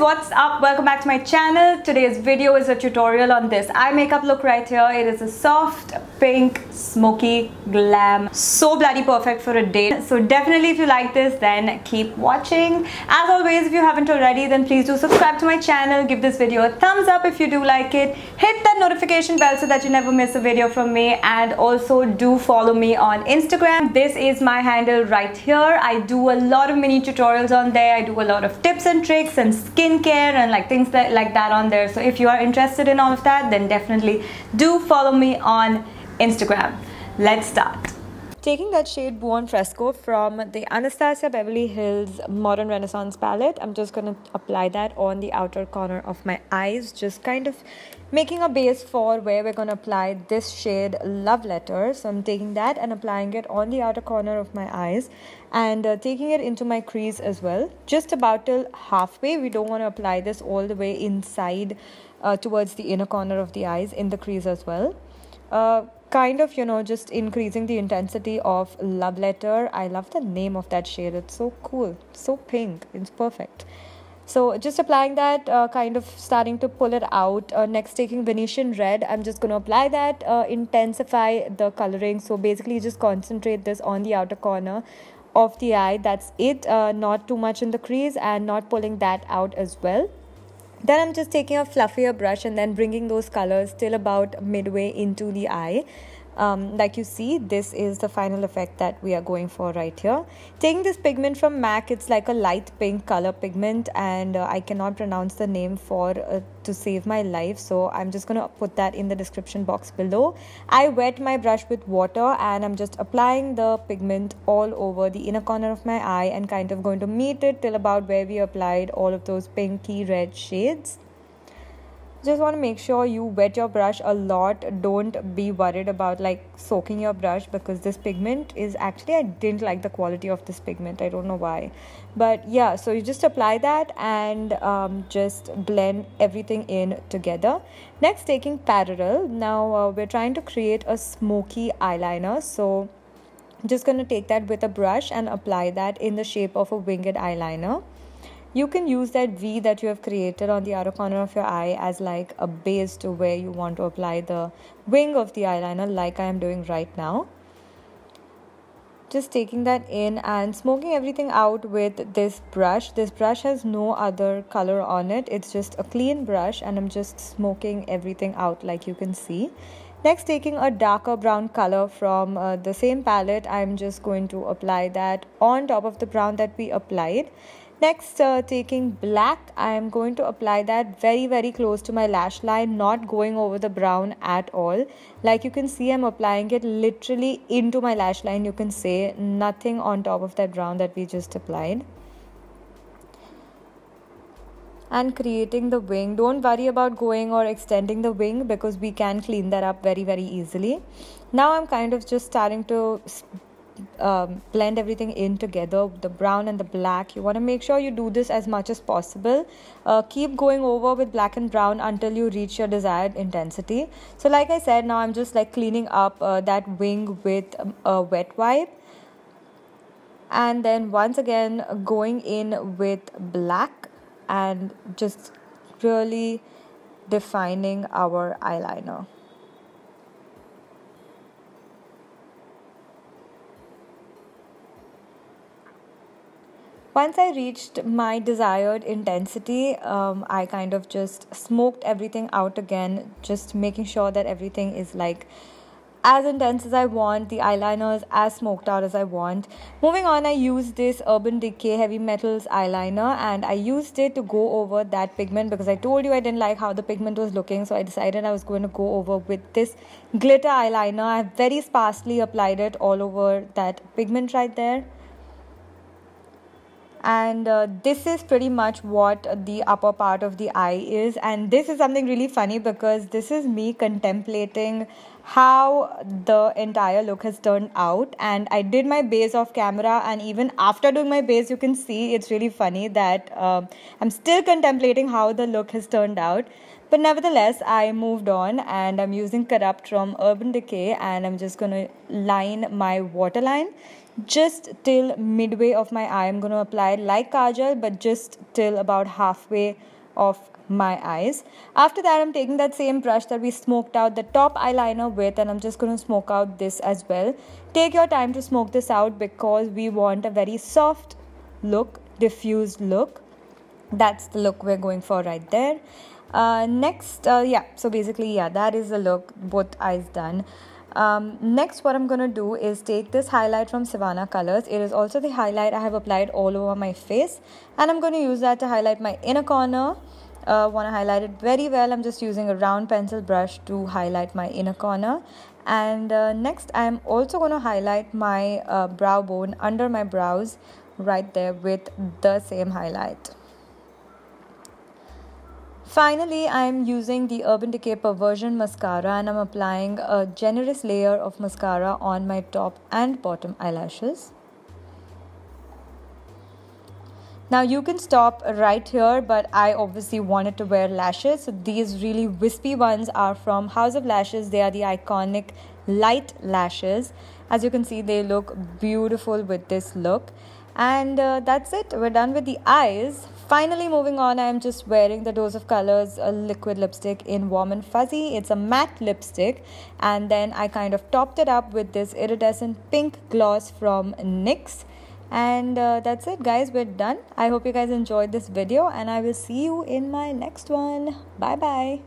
what's up? Welcome back to my channel. Today's video is a tutorial on this eye makeup look right here. It is a soft pink smoky glam. So bloody perfect for a date so definitely if you like this then keep watching. As always if you haven't already then please do subscribe to my channel. Give this video a thumbs up if you do like it. Hit that notification bell so that you never miss a video from me. And also do follow me on Instagram. This is my handle right here. I do a lot of mini tutorials on there. I do a lot of tips and tricks and skincare and like things that like that on there. So if you are interested in all of that then definitely do follow me on Instagram. Let's start Taking that shade Buon Fresco from the Anastasia Beverly Hills Modern Renaissance palette, I'm just going to apply that on the outer corner of my eyes, just kind of making a base for where we're going to apply this shade Love Letter. So I'm taking that and applying it on the outer corner of my eyes and uh, taking it into my crease as well. Just about till halfway, we don't want to apply this all the way inside uh, towards the inner corner of the eyes in the crease as well. Uh, kind of you know just increasing the intensity of love letter. I love the name of that shade. It's so cool. So pink. It's perfect. So just applying that uh, kind of starting to pull it out. Uh, next taking venetian red. I'm just going to apply that uh, intensify the coloring. So basically just concentrate this on the outer corner of the eye. That's it. Uh, not too much in the crease and not pulling that out as well then I'm just taking a fluffier brush and then bringing those colors till about midway into the eye um, like you see this is the final effect that we are going for right here. Taking this pigment from MAC it's like a light pink color pigment and uh, I cannot pronounce the name for uh, to save my life so I'm just gonna put that in the description box below. I wet my brush with water and I'm just applying the pigment all over the inner corner of my eye and kind of going to meet it till about where we applied all of those pinky red shades just want to make sure you wet your brush a lot. Don't be worried about like soaking your brush because this pigment is actually i didn't like the quality of this pigment. I don't know why. But yeah so you just apply that and um, just blend everything in together. Next taking parallel. Now uh, we're trying to create a smoky eyeliner. So I'm just going to take that with a brush and apply that in the shape of a winged eyeliner you can use that V that you have created on the outer corner of your eye as like a base to where you want to apply the wing of the eyeliner like I am doing right now. Just taking that in and smoking everything out with this brush. This brush has no other color on it. It's just a clean brush and I'm just smoking everything out like you can see. Next taking a darker brown color from uh, the same palette I'm just going to apply that on top of the brown that we applied Next, uh, taking black, I am going to apply that very, very close to my lash line, not going over the brown at all. Like you can see, I'm applying it literally into my lash line. You can say nothing on top of that brown that we just applied and creating the wing don't worry about going or extending the wing because we can clean that up very very easily now i'm kind of just starting to um, blend everything in together the brown and the black. You want to make sure you do this as much as possible. Uh, keep going over with black and brown until you reach your desired intensity. So like i said now i'm just like cleaning up uh, that wing with um, a wet wipe. And then once again going in with black and just really defining our eyeliner once I reached my desired intensity, um, I kind of just smoked everything out again, just making sure that everything is like as intense as I want, the eyeliner is as smoked out as I want. Moving on, I used this Urban Decay Heavy Metals eyeliner and I used it to go over that pigment because I told you I didn't like how the pigment was looking, so I decided I was going to go over with this glitter eyeliner. I very sparsely applied it all over that pigment right there and uh, this is pretty much what the upper part of the eye is. And this is something really funny because this is me contemplating how the entire look has turned out. And I did my base off camera. And even after doing my base you can see it's really funny that uh, I'm still contemplating how the look has turned out but nevertheless I moved on and I'm using Corrupt from Urban Decay and I'm just gonna line my waterline just till midway of my eye I'm going to apply like kajal but just till about halfway of my eyes. After that, I'm taking that same brush that we smoked out the top eyeliner with and I'm just going to smoke out this as well. Take your time to smoke this out because we want a very soft look, diffused look. That's the look we're going for right there. Uh, next, uh, yeah, so basically, yeah, that is the look, both eyes done. Um, next, what I'm to do is take this highlight from Savannah Colors. It is also the highlight I have applied all over my face. And I'm to use that to highlight my inner corner uh, want to highlight it very well I'm just using a round pencil brush to highlight my inner corner and uh, next I'm also going to highlight my uh, brow bone under my brows right there with the same highlight Finally, I am using the Urban Decay Perversion Mascara and I'm applying a generous layer of mascara on my top and bottom eyelashes. Now you can stop right here, but I obviously wanted to wear lashes. So these really wispy ones are from House of Lashes. They are the iconic Lite lashes. As you can see, they look beautiful with this look. And uh, that's it. We're done with the eyes. Finally, moving on, I'm just wearing the Dose of Colors a liquid lipstick in Warm and Fuzzy. It's a matte lipstick. And then I kind of topped it up with this iridescent pink gloss from NYX and uh, that's it guys we're done i hope you guys enjoyed this video and i will see you in my next one bye bye